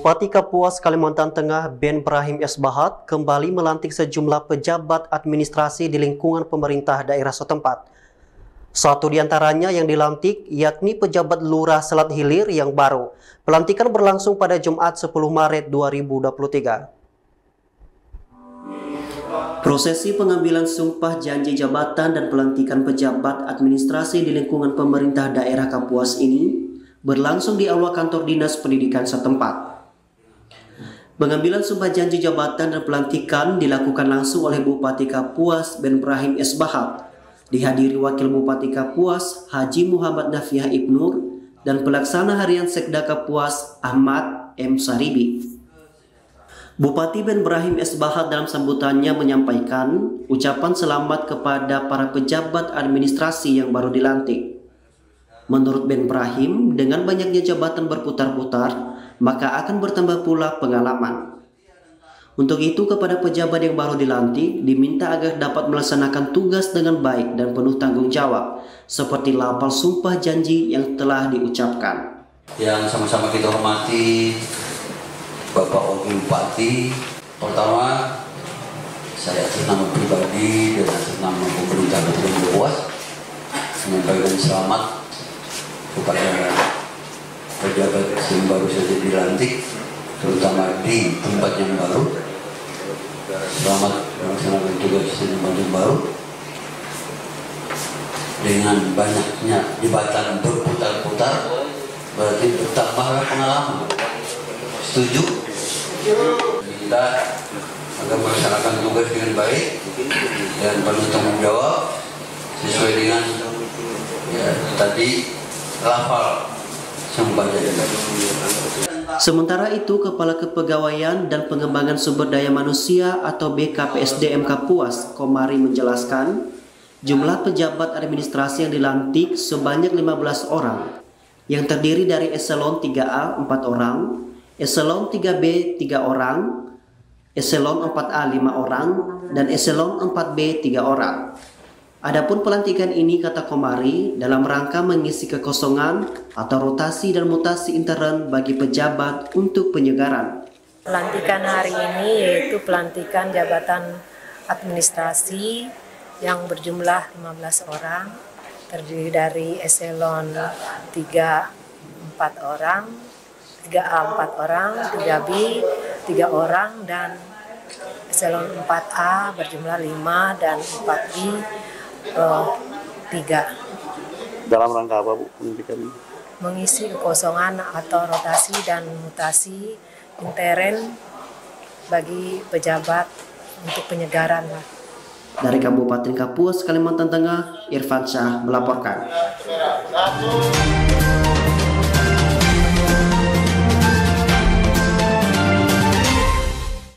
Bupati Kapuas Kalimantan Tengah Ben Brahim S. Bahat kembali melantik sejumlah pejabat administrasi di lingkungan pemerintah daerah setempat. Satu di antaranya yang dilantik yakni pejabat Lurah Selat Hilir yang baru. Pelantikan berlangsung pada Jumat 10 Maret 2023. Prosesi pengambilan sumpah janji jabatan dan pelantikan pejabat administrasi di lingkungan pemerintah daerah Kapuas ini berlangsung di aula kantor dinas pendidikan setempat. Pengambilan sumpah janji jabatan dan pelantikan dilakukan langsung oleh Bupati Kapuas Ben Brahim S. Bahat, dihadiri Wakil Bupati Kapuas Haji Muhammad Nafiah Ibnur dan pelaksana harian Sekda Kapuas Ahmad M. Saribi. Bupati Ben Brahim S. Bahat dalam sambutannya menyampaikan ucapan selamat kepada para pejabat administrasi yang baru dilantik. Menurut Ben Brahim, dengan banyaknya jabatan berputar-putar, maka akan bertambah pula pengalaman. Untuk itu kepada pejabat yang baru dilantik diminta agar dapat melaksanakan tugas dengan baik dan penuh tanggung jawab seperti lapal sumpah janji yang telah diucapkan. Yang sama-sama kita hormati Bapak Wakil Bupati, pertama saya atas nama pribadi dan atas nama pemerintah Kabupaten Luas menyampaikan selamat kepada pejabat yang baru saja dilantik terutama di tempat yang baru. Selamat melaksanakan tugas di tempat yang baru. Dengan banyaknya jabatan berputar-putar berarti bertambah pengalaman. Setuju? Kita agar melaksanakan tugas dengan baik dan penuh tanggung jawab sesuai dengan ya, tadi lafal Sementara itu, Kepala Kepegawaian dan Pengembangan Sumber Daya Manusia atau BKPSDM Kapuas, Komari menjelaskan, jumlah pejabat administrasi yang dilantik sebanyak 15 orang, yang terdiri dari eselon 3A 4 orang, eselon 3B 3 orang, eselon 4A 5 orang, dan eselon 4B 3 orang. Adapun pelantikan ini kata Komari dalam rangka mengisi kekosongan atau rotasi dan mutasi intern bagi pejabat untuk penyegaran. Pelantikan hari ini yaitu pelantikan jabatan administrasi yang berjumlah 15 orang terdiri dari eselon 3 4 orang, 3A 4 orang, 3B 3 orang dan eselon 4A berjumlah 5 dan 4B uh, tiga. Dalam rangka apa Bu pendidikan ini? Mengisi kekosongan atau rotasi dan mutasi intern bagi pejabat untuk penyegaran lah. Dari Kabupaten Kapuas, Kalimantan Tengah, Irfan Syah melaporkan.